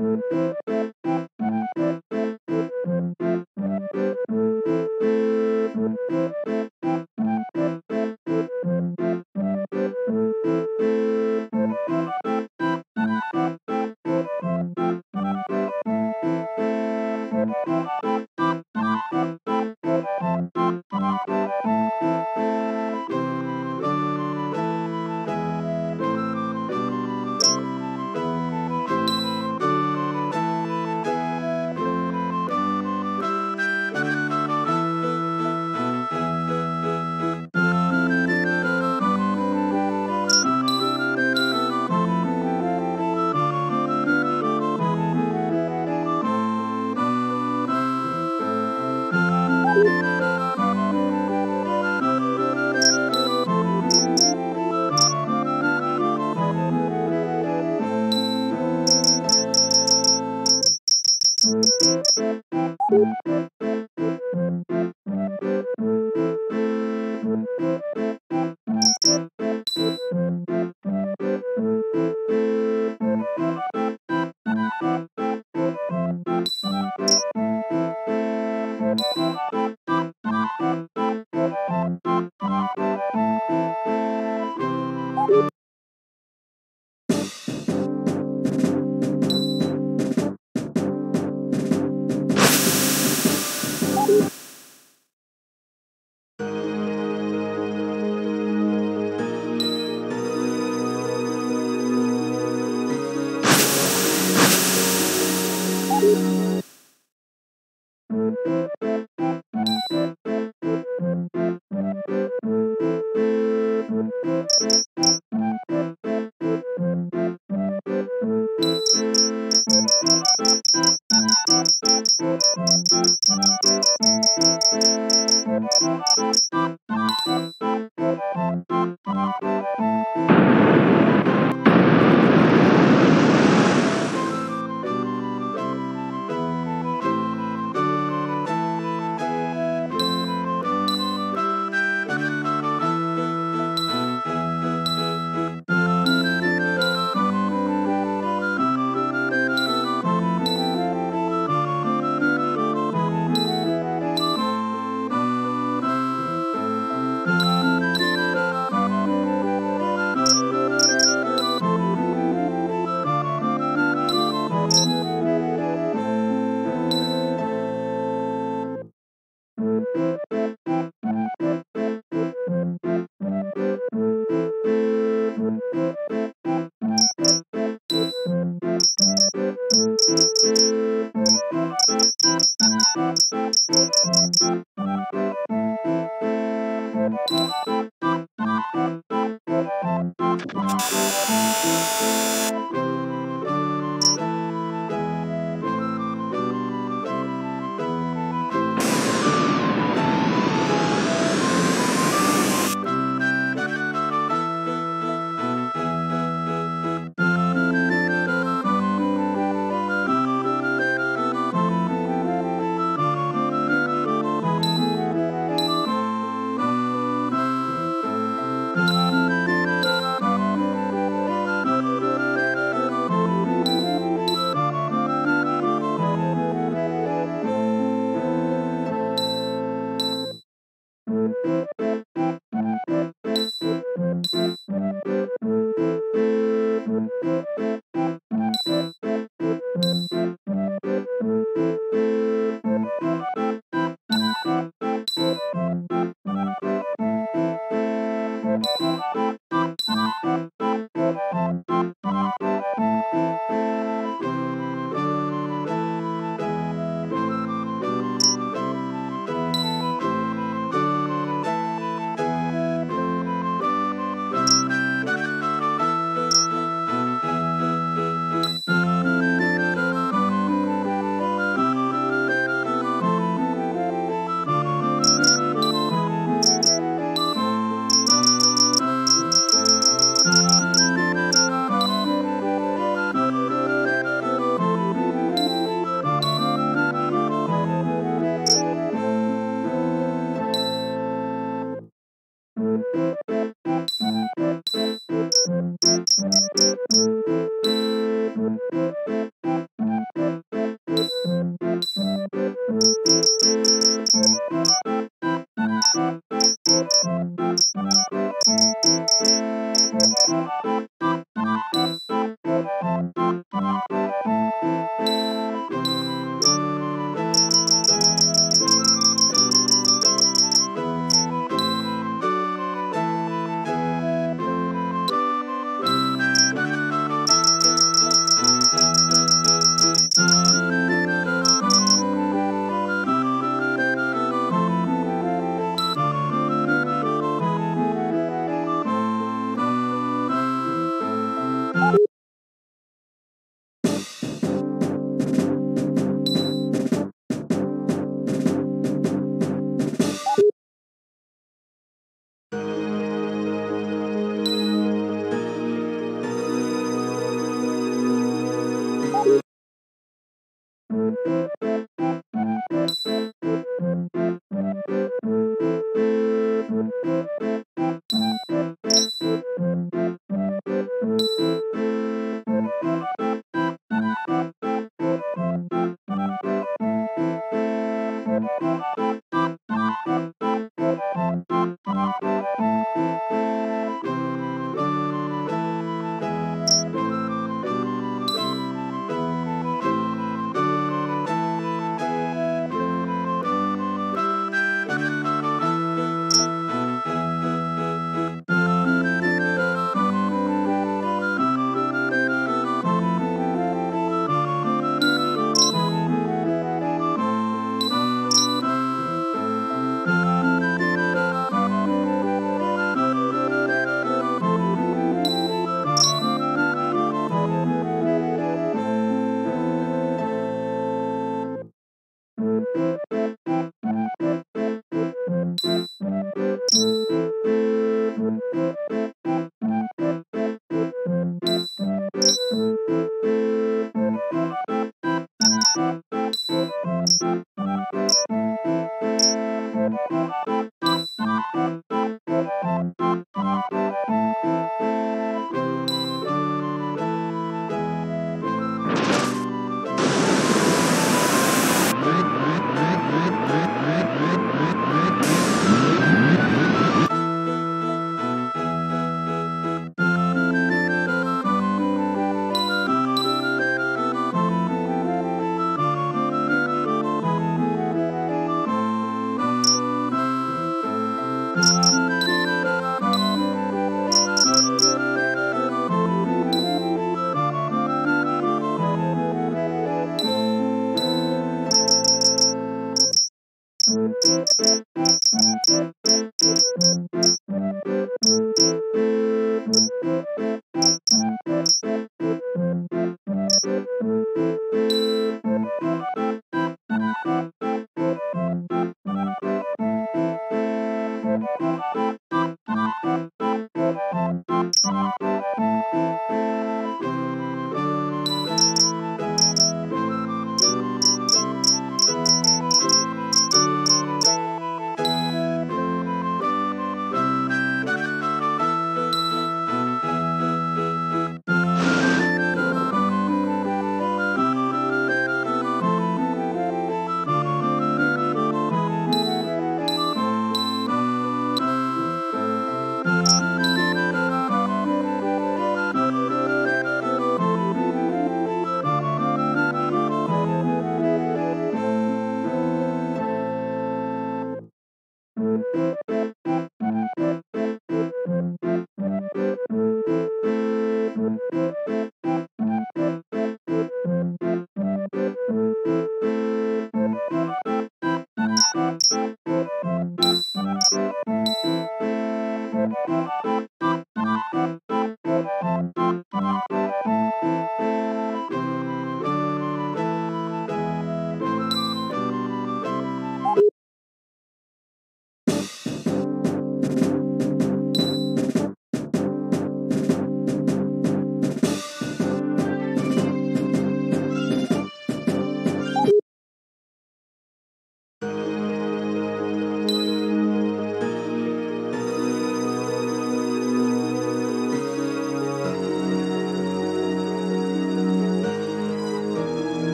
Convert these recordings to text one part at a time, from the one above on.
Thank you.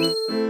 Música